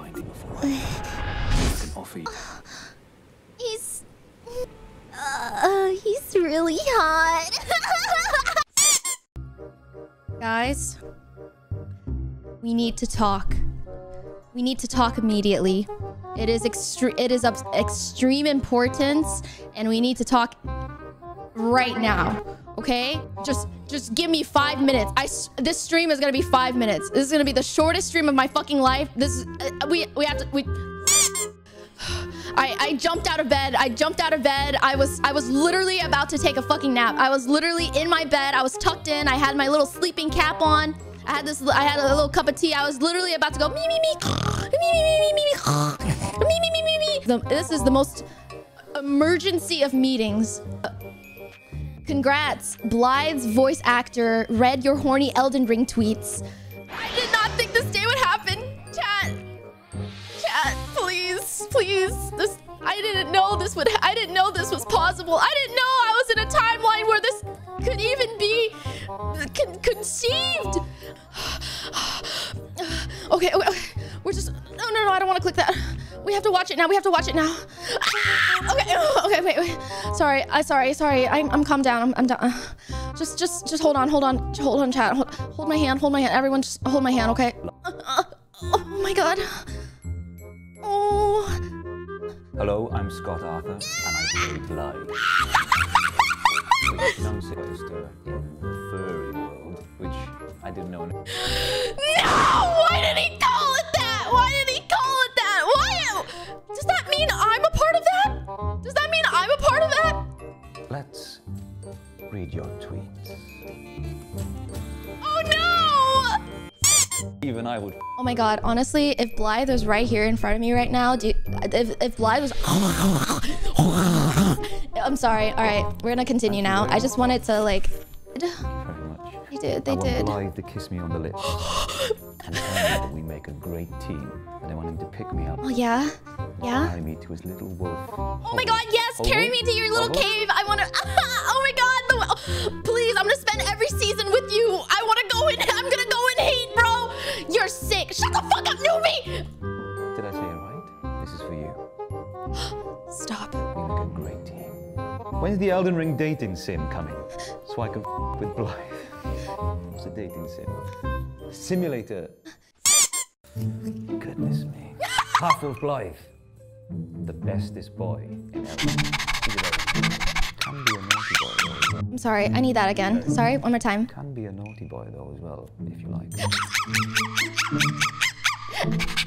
finding a. I can offer you. He's... Uh, he's really hot. Guys, we need to talk. We need to talk immediately. It is extreme. It is of extreme importance, and we need to talk right now. Okay? Just, just give me five minutes. I. This stream is gonna be five minutes. This is gonna be the shortest stream of my fucking life. This is. Uh, we. We have to. We. I, I jumped out of bed. I jumped out of bed. I was I was literally about to take a fucking nap. I was literally in my bed. I was tucked in. I had my little sleeping cap on. I had this I had a little cup of tea. I was literally about to go me me me me me me me me me me me me me. The, this is the most emergency of meetings. Congrats. Blaidd's voice actor read your horny Elden Ring tweets. I did not think this day would happen. Chat. Chat, please, please. This I didn't know this would I didn't know this was possible. I didn't know I was in a timeline where this could even be uh, con conceived. okay, okay, okay, we're just no no no, I don't want to click that. We have to watch it now. We have to watch it now. Ah, okay, oh, okay, wait, wait. Sorry, I sorry, sorry. I'm I'm calm down. I'm I'm down. Uh. Just just just hold on, hold on, hold on, chat. Hold, hold my hand, hold my hand. Everyone, just hold my hand, okay? Uh, uh, oh my god. Oh. Hello, I'm Scott Arthur, and I play Blaidd. Young sister in the furry world, which I didn't know. Let's read your tweets. Oh no! Even I would. Oh my god, honestly, if Blaidd was right here in front of me right now, do if, if Blaidd was... I'm sorry. All right, we're gonna continue now. I just wanted to like... Very much. They did, they I want did. Blaidd to kiss me on the lips 18, and I want him to pick me up. Oh, yeah? Yeah? Carry me to his little wolf. Oh, my god, yes! Carry me to your little cave! I want to... oh my god! The... please, I'm going to spend every season with you! I want to go in... I'm going to go in hate, bro! You're sick! Shut the fuck up, newbie! Did I say it right? This is for you. Stop. We make a great team. When's the Elden Ring dating sim coming? So I can with Blaidd. What's a dating sim? Simulator Goodness me. Half of Blaidd. The bestest boy in. He's Can be a naughty boy though as well. I'm sorry, I need that again. Sorry, one more time. Can be a naughty boy though as well, if you like.